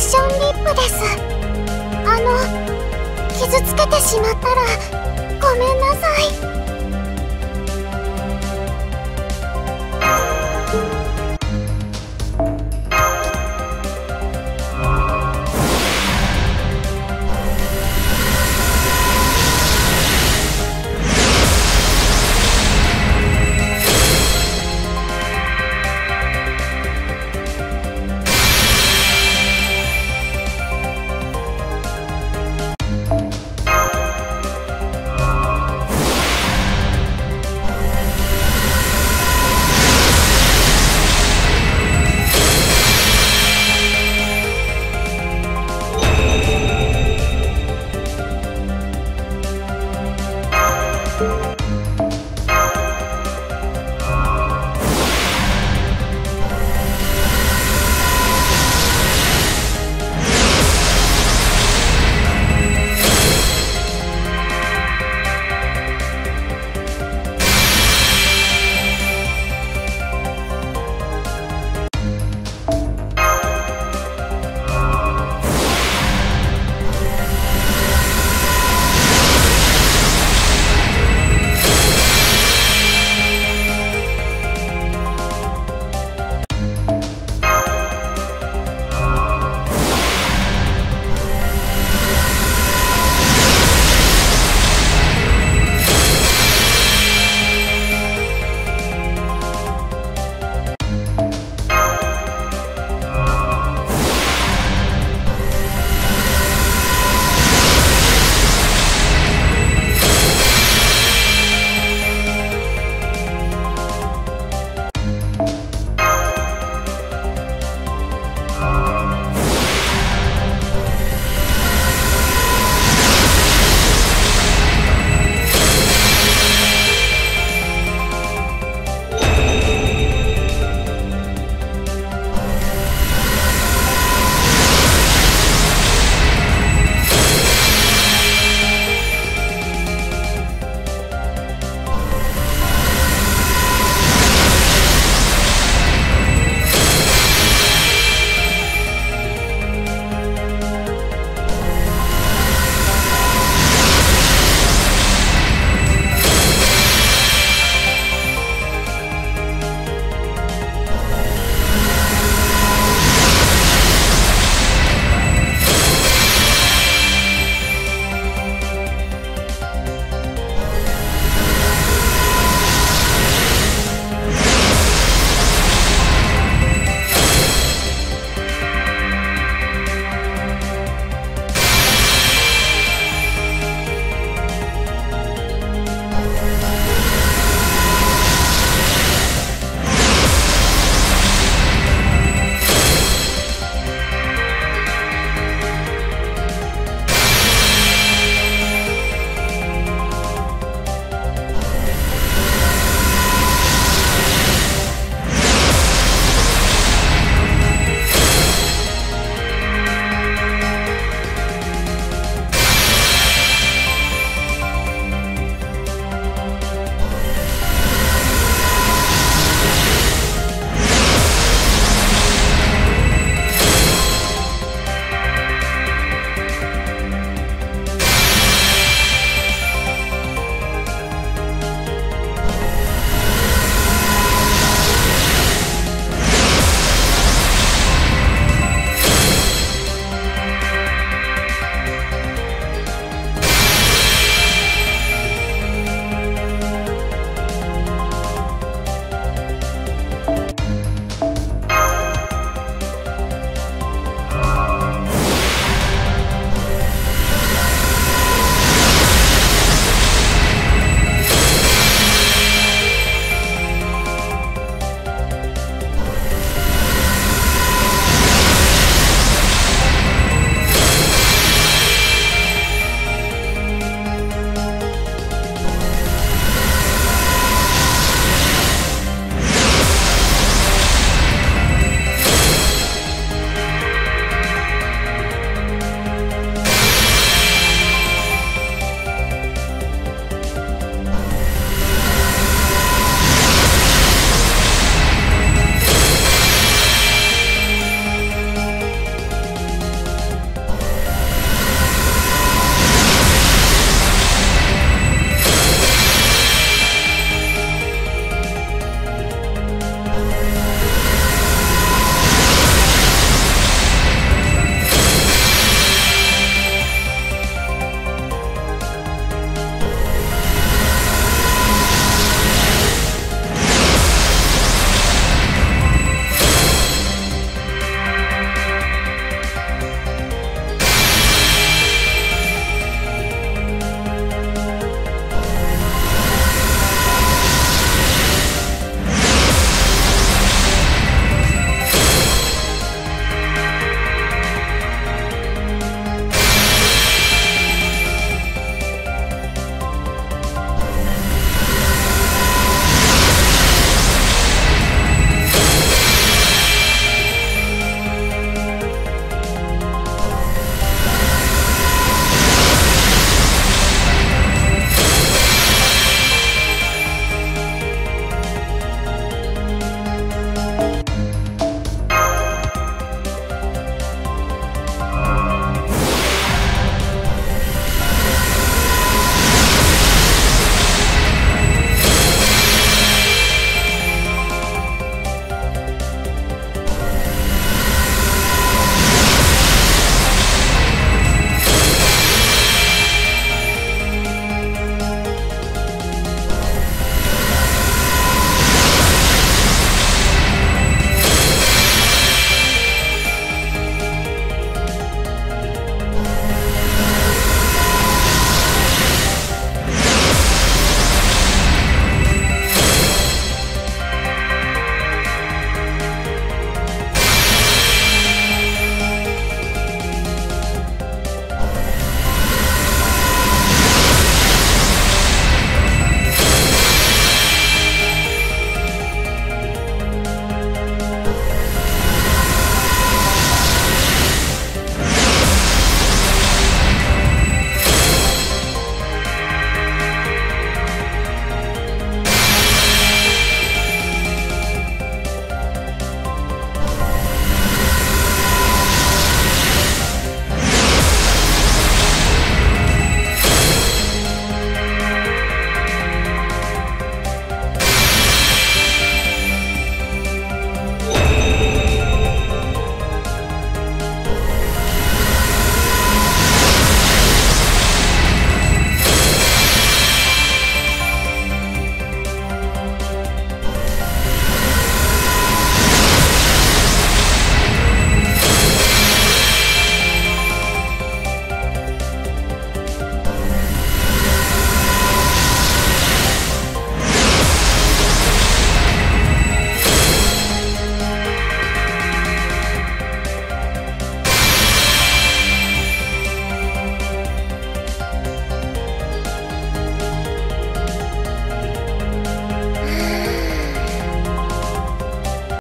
ッションリップです。あの傷つけてしまったらごめんなさい。